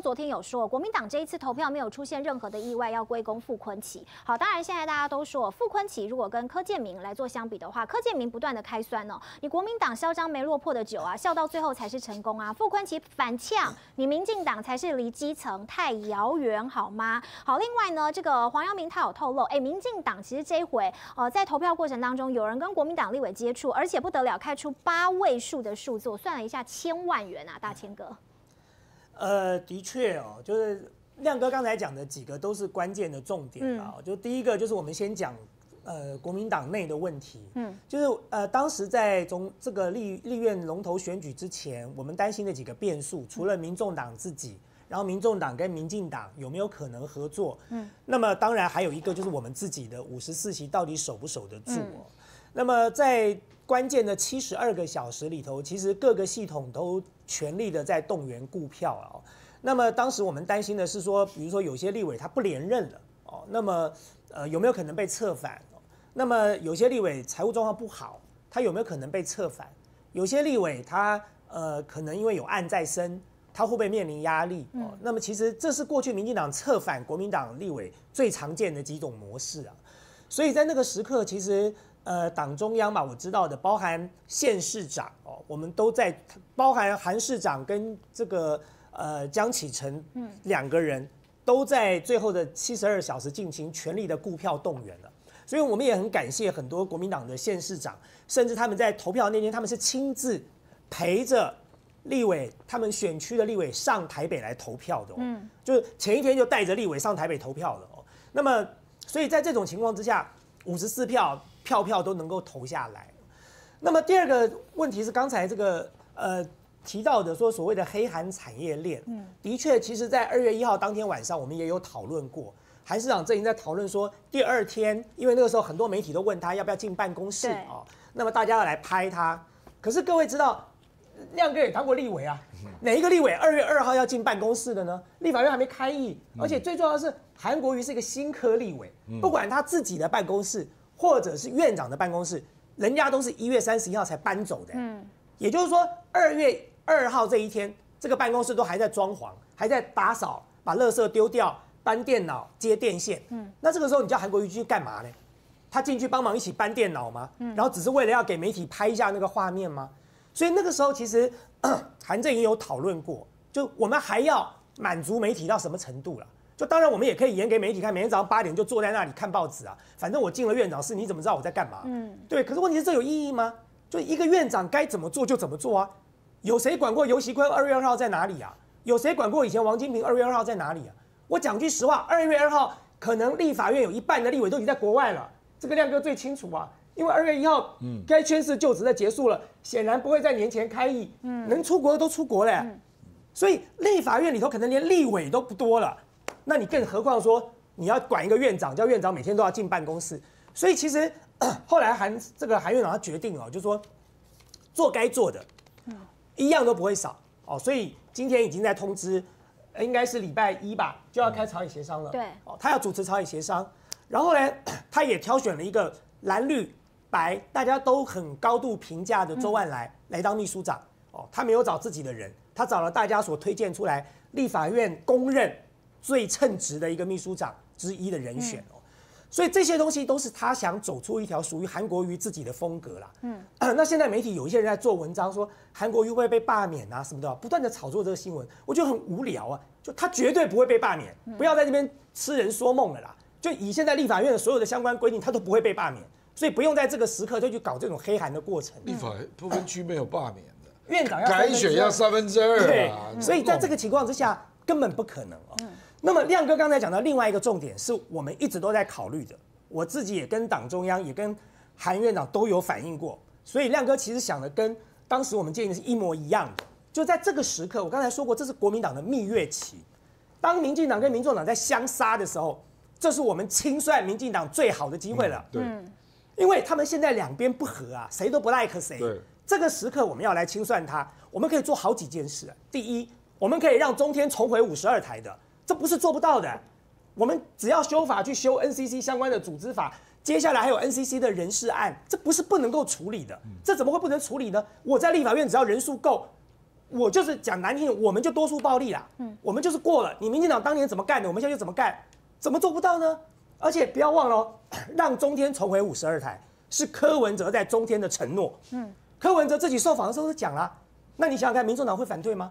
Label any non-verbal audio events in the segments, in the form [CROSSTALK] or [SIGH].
昨天有说，国民党这一次投票没有出现任何的意外，要归功傅昆奇。好，当然现在大家都说，傅昆奇如果跟柯建明来做相比的话，柯建明不断的开酸哦，你国民党嚣张没落魄的久啊，笑到最后才是成功啊。傅昆奇反呛，你民进党才是离基层太遥远，好吗？好，另外呢，这个黄阳明他有透露，哎，民进党其实这回，呃，在投票过程当中，有人跟国民党立委接触，而且不得了，开出八位数的数字，我算了一下，千万元啊，大千哥。呃，的确哦，就是亮哥刚才讲的几个都是关键的重点啊。就第一个就是我们先讲呃国民党内的问题，嗯，就是呃当时在从这个立立院龙头选举之前，我们担心的几个变数，除了民众党自己，然后民众党跟民进党有没有可能合作，嗯，那么当然还有一个就是我们自己的五十四席到底守不守得住哦。那么在关键的七十二个小时里头，其实各个系统都全力的在动员顾票啊。那么当时我们担心的是说，比如说有些立委他不连任了哦，那么呃有没有可能被策反？那么有些立委财务状况不好，他有没有可能被策反？有些立委他呃可能因为有案在身，他会不会面临压力？哦，那么其实这是过去民进党策反国民党立委最常见的几种模式啊。所以在那个时刻，其实。呃，党中央嘛，我知道的，包含县市长哦，我们都在，包含韩市长跟这个呃江启臣，嗯，两个人都在最后的七十二小时进行全力的顾票动员了，所以我们也很感谢很多国民党的县市长，甚至他们在投票那天，他们是亲自陪着立委他们选区的立委上台北来投票的，嗯，就是前一天就带着立委上台北投票了哦，那么所以在这种情况之下，五十四票。票票都能够投下来。那么第二个问题是刚才这个呃提到的说所谓的黑韩产业链，嗯，的确，其实在二月一号当天晚上，我们也有讨论过。韩市长阵营在讨论说，第二天，因为那个时候很多媒体都问他要不要进办公室啊，那么大家要来拍他。可是各位知道，亮哥也当过立委啊，哪一个立委二月二号要进办公室的呢？立法院还没开议，而且最重要的是，韩国瑜是一个新科立委，不管他自己的办公室。或者是院长的办公室，人家都是一月三十一号才搬走的。嗯，也就是说，二月二号这一天，这个办公室都还在装潢，还在打扫，把垃圾丢掉，搬电脑，接电线。嗯，那这个时候你叫韩国瑜去干嘛呢？他进去帮忙一起搬电脑吗？嗯，然后只是为了要给媒体拍一下那个画面吗？所以那个时候其实 [CLEARS THROAT] 韩正也有讨论过，就我们还要满足媒体到什么程度了？就当然，我们也可以演给媒体看，每天早上八点就坐在那里看报纸啊。反正我进了院长室，你怎么知道我在干嘛？嗯，对。可是问题是，这有意义吗？就一个院长该怎么做就怎么做啊。有谁管过尤锡坤二月二号在哪里啊？有谁管过以前王金平二月二号在哪里啊？我讲句实话，二月二号可能立法院有一半的立委都已经在国外了。这个亮哥最清楚啊，因为二月一号，嗯，该宣誓就职的结束了，显然不会在年前开议。嗯，能出国的都出国了，所以立法院里头可能连立委都不多了。那你更何况说你要管一个院长，叫院长每天都要进办公室，所以其实 [CLEARS THROAT] 后来韩这个韩院长他决定哦，就说做该做的，一样都不会少哦，所以今天已经在通知，应该是礼拜一吧，就要开朝野协商了。对，哦，他要主持朝野协商，然后呢，[CLEARS THROAT] 他也挑选了一个蓝绿白大家都很高度评价的周万来来当秘书长。哦，他没有找自己的人，他找了大家所推荐出来立法院公认。最称职的一个秘书长之一的人选哦，所以这些东西都是他想走出一条属于韩国瑜自己的风格啦。嗯，[CLEARS THROAT] 那现在媒体有一些人在做文章说韩国瑜会被罢免啊什么的，不断的炒作这个新闻，我觉得很无聊啊。就他绝对不会被罢免，不要在这边痴人说梦了啦。就以现在立法院的所有的相关规定，他都不会被罢免，所以不用在这个时刻就去搞这种黑韩的过程。立法不分区没有罢免的，院长要改选要三分之二对，所以在这个情况之下根本不可能哦。那么亮哥刚才讲到另外一个重点，是我们一直都在考虑的。我自己也跟党中央，也跟韩院长都有反映过。所以亮哥其实想的跟当时我们建议的是一模一样的。就在这个时刻，我刚才说过，这是国民党的蜜月期。当民进党跟民众党在相杀的时候，这是我们清算民进党最好的机会了。对，因为他们现在两边不和啊，谁都不 like 谁。对，这个时刻我们要来清算他，我们可以做好几件事。第一，我们可以让中天重回五十二台的。这不是做不到的，我们只要修法去修 NCC 相关的组织法，接下来还有 NCC 的人事案，这不是不能够处理的，这怎么会不能处理呢？我在立法院只要人数够，我就是讲难听的，我们就多数暴力啦，嗯，我们就是过了。你民进党当年怎么干的，我们现在就怎么干，怎么做不到呢？而且不要忘了，[CLEARS THROAT] 让中天重回五十二台是柯文哲在中天的承诺，嗯，柯文哲自己受访的时候都讲了，那你想想看，民众党会反对吗？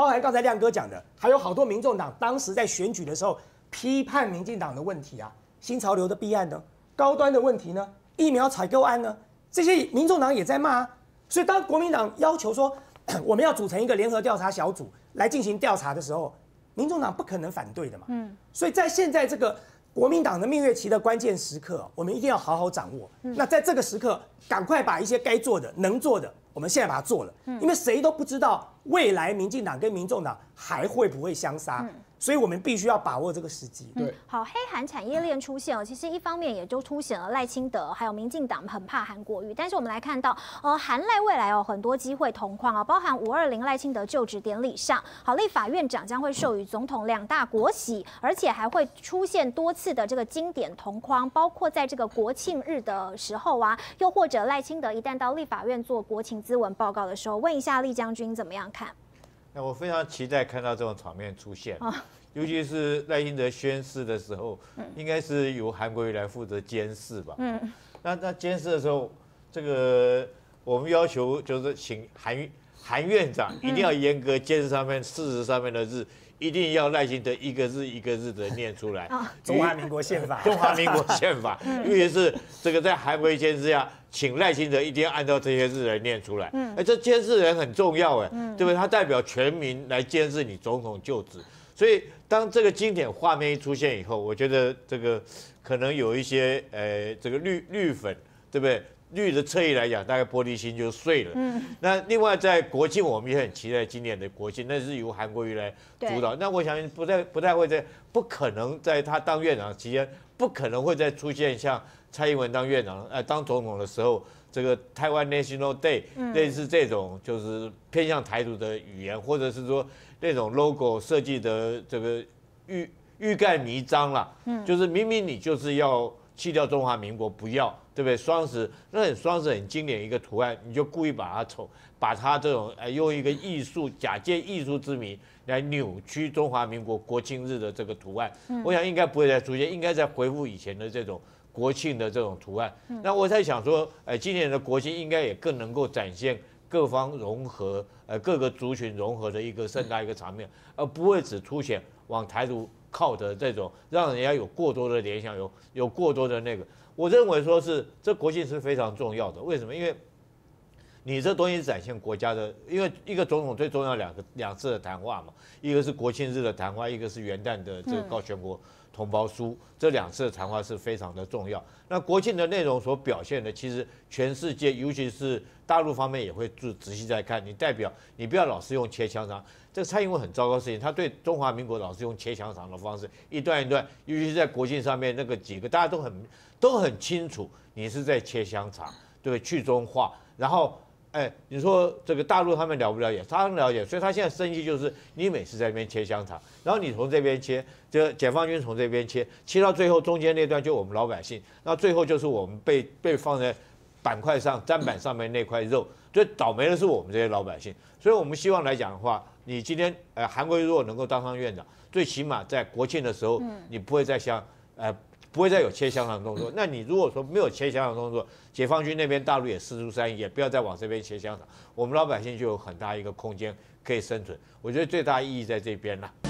包含刚才亮哥讲的，还有好多民众党当时在选举的时候批判民进党的问题啊，新潮流的弊案呢，高端的问题呢，疫苗采购案呢，这些民众党也在骂啊。所以当国民党要求说 [CLEARS THROAT] 我们要组成一个联合调查小组来进行调查的时候，民众党不可能反对的嘛。嗯，所以在现在这个国民党的蜜月期的关键时刻，我们一定要好好掌握。那在这个时刻，赶快把一些该做的、能做的。我们现在把它做了，因为谁都不知道未来民进党跟民众党还会不会相杀。所以我们必须要把握这个时机。对，好，黑韩产业链出现了，其实一方面也就凸显了赖清德还有民进党很怕韩国瑜。但是我们来看到，呃，韩赖未来有很多机会同框啊，包含五二零赖清德就职典礼上，好，立法院长将会授予总统两大国玺，而且还会出现多次的这个经典同框，包括在这个国庆日的时候啊，又或者赖清德一旦到立法院做国情咨文报告的时候，问一下厉将军怎么样看？那我非常期待看到这种场面出现，[LAUGHS] 尤其是赖清德宣誓的时候，应该是由韩国瑜来负责监视吧。嗯，那那监视的时候，这个我们要求就是请韩韩院长一定要严格监视上面事实上面的字，一定要赖清德一个字一个字的念出来。中华民国宪法，[LAUGHS] 中华民国宪法，尤其是这个在韩国瑜监视下。请赖清德一定要按照这些字来念出来。嗯，哎，这监视人很重要，哎，对不对？他代表全民来监视你总统就职。所以，当这个经典画面一出现以后，我觉得这个可能有一些呃，这个绿绿粉，对不对？绿的侧翼来讲，大概玻璃心就碎了。嗯。那另外，在国庆，我们也很期待今年的国庆，那是由韩国瑜来主导。那我想不太不太会在，不可能在他当院长期间，不可能会再出现像。蔡英文当院长，呃，当总统的时候，这个台湾 National Day 类似这种，就是偏向台独的语言，或者是说那种 logo 设计的这个欲欲盖弥彰了，嗯，就是明明你就是要弃掉中华民国，不要，对不对？双十那很双十很经典一个图案，你就故意把它丑，把它这种呃用一个艺术假借艺术之名来扭曲中华民国国庆日的这个图案，我想应该不会再出现，应该再回复以前的这种。国庆的这种图案，那我在想说，哎，今年的国庆应该也更能够展现各方融合，呃，各个族群融合的一个盛大一个场面，而不会只凸显往台独靠的这种，让人家有过多的联想，有有过多的那个。我认为说是这国庆是非常重要的，为什么？因为你这东西展现国家的，因为一个总统最重要两个两次的谈话嘛，一个是国庆日的谈话，一个是元旦的这个告全国。同胞书这两次的谈话是非常的重要。那国庆的内容所表现的，其实全世界，尤其是大陆方面也会仔仔细在看。你代表你不要老是用切香肠，这蔡英文很糟糕的事情，他对中华民国老是用切香肠的方式，一段一段，尤其是在国庆上面那个几个，大家都很都很清楚，你是在切香肠，对去中化，然后。哎，你说这个大陆他们了不了解？他们了解，所以他现在生意就是你每次在那边切香肠，然后你从这边切，就解放军从这边切，切到最后中间那段就我们老百姓，那最后就是我们被被放在板块上砧板上面那块肉，最倒霉的是我们这些老百姓。所以我们希望来讲的话，你今天呃韩国如果能够当上院长，最起码在国庆的时候，你不会再像呃。不会再有切香肠动作。那你如果说没有切香肠动作，解放军那边大陆也四出三也不要再往这边切香肠，我们老百姓就有很大一个空间可以生存。我觉得最大意义在这边了。